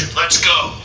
Let's go.